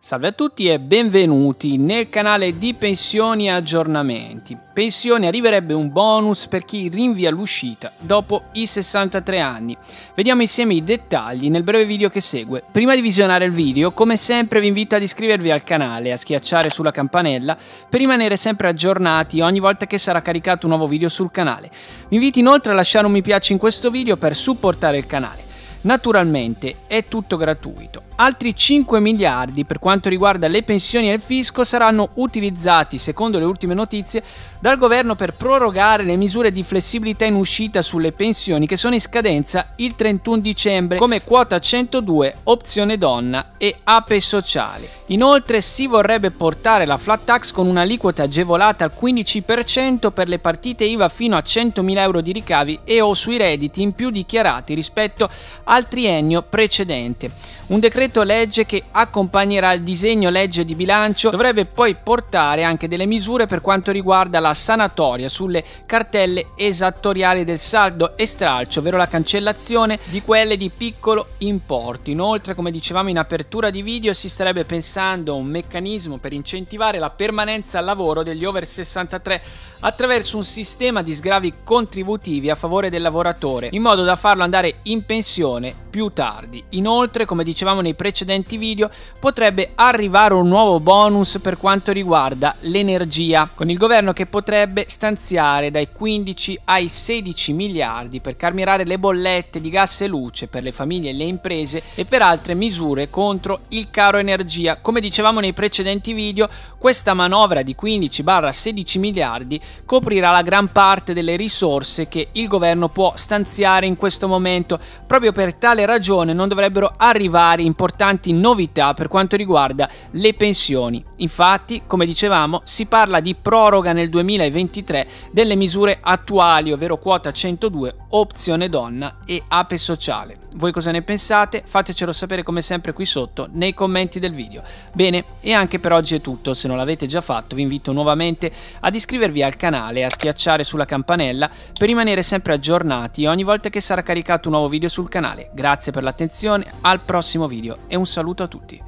Salve a tutti e benvenuti nel canale di Pensioni e Aggiornamenti. Pensioni arriverebbe un bonus per chi rinvia l'uscita dopo i 63 anni. Vediamo insieme i dettagli nel breve video che segue. Prima di visionare il video, come sempre vi invito ad iscrivervi al canale e a schiacciare sulla campanella per rimanere sempre aggiornati ogni volta che sarà caricato un nuovo video sul canale. Vi invito inoltre a lasciare un mi piace in questo video per supportare il canale. Naturalmente è tutto gratuito. Altri 5 miliardi per quanto riguarda le pensioni e il fisco saranno utilizzati, secondo le ultime notizie, dal governo per prorogare le misure di flessibilità in uscita sulle pensioni che sono in scadenza il 31 dicembre come quota 102, opzione donna e ape sociali. Inoltre si vorrebbe portare la flat tax con un'aliquota agevolata al 15% per le partite IVA fino a 100.000 euro di ricavi e o sui redditi in più dichiarati rispetto al triennio precedente. Un decreto legge che accompagnerà il disegno legge di bilancio dovrebbe poi portare anche delle misure per quanto riguarda la sanatoria sulle cartelle esattoriali del saldo e stralcio, ovvero la cancellazione di quelle di piccolo importo. Inoltre, come dicevamo in apertura di video, si starebbe pensando a un meccanismo per incentivare la permanenza al lavoro degli over 63 attraverso un sistema di sgravi contributivi a favore del lavoratore, in modo da farlo andare in pensione più tardi. Inoltre, come dicevamo nei precedenti video, potrebbe arrivare un nuovo bonus per quanto riguarda l'energia, con il governo che potrebbe stanziare dai 15 ai 16 miliardi per calmierare le bollette di gas e luce per le famiglie e le imprese e per altre misure contro il caro energia. Come dicevamo nei precedenti video, questa manovra di 15-16 miliardi coprirà la gran parte delle risorse che il governo può stanziare in questo momento. Proprio per tale ragione non dovrebbero arrivare importanti novità per quanto riguarda le pensioni. Infatti, come dicevamo, si parla di proroga nel 2023 delle misure attuali, ovvero quota 102, opzione donna e ape sociale. Voi cosa ne pensate? Fatecelo sapere come sempre qui sotto nei commenti del video. Bene, e anche per oggi è tutto, se non l'avete già fatto vi invito nuovamente ad iscrivervi al canale e a schiacciare sulla campanella per rimanere sempre aggiornati ogni volta che sarà caricato un nuovo video sul canale. Grazie per l'attenzione, al prossimo video e un saluto a tutti.